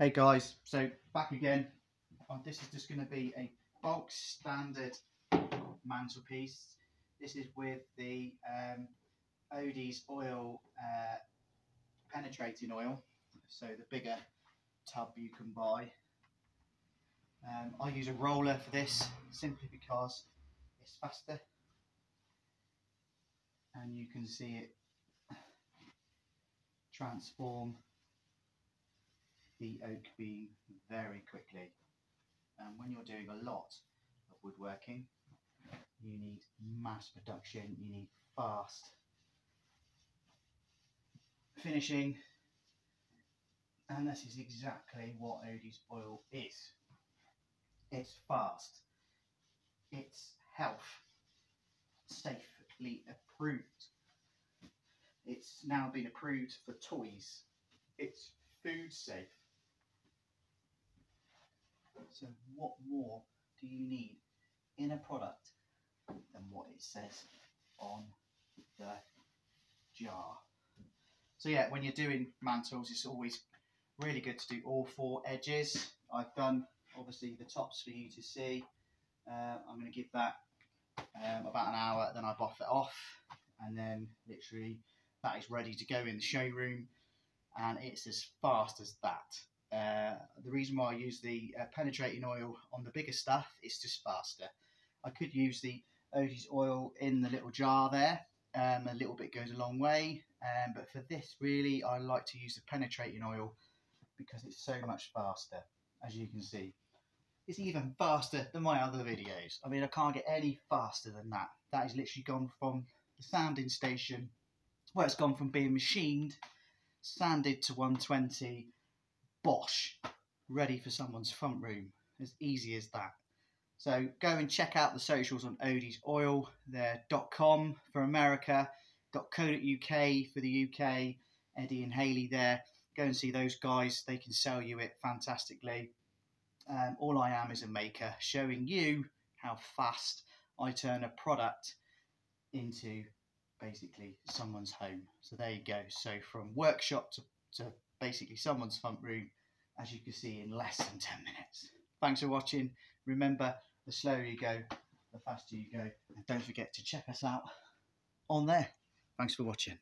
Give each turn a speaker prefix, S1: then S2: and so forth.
S1: Hey guys, so back again. Um, this is just going to be a bulk standard mantelpiece. This is with the um, Odie's oil uh, penetrating oil, so the bigger tub you can buy. Um, I use a roller for this simply because it's faster and you can see it transform the oak beam very quickly. And when you're doing a lot of woodworking, you need mass production, you need fast finishing, and this is exactly what Odie's oil is. It's fast, it's health, safely approved. It's now been approved for toys. It's food safe. So what more do you need in a product than what it says on the jar? So yeah, when you're doing mantles, it's always really good to do all four edges. I've done obviously the tops for you to see. Uh, I'm going to give that um, about an hour, then I buff it off, and then literally that is ready to go in the showroom, and it's as fast as that. Uh, the reason why I use the uh, penetrating oil on the bigger stuff is just faster. I could use the Odie's oil in the little jar there. Um, a little bit goes a long way, um, but for this, really, I like to use the penetrating oil because it's so much faster, as you can see. It's even faster than my other videos. I mean, I can't get any faster than that. That is literally gone from the sanding station, where it's gone from being machined, sanded to 120, Bosch, ready for someone's front room. As easy as that. So go and check out the socials on Odie's Oil. They're .com for America, .co.uk for the UK. Eddie and Haley there. Go and see those guys. They can sell you it fantastically. Um, all I am is a maker, showing you how fast I turn a product into basically someone's home. So there you go. So from workshop to, to basically someone's front room, as you can see in less than 10 minutes. Thanks for watching. Remember, the slower you go, the faster you go. And don't forget to check us out on there. Thanks for watching.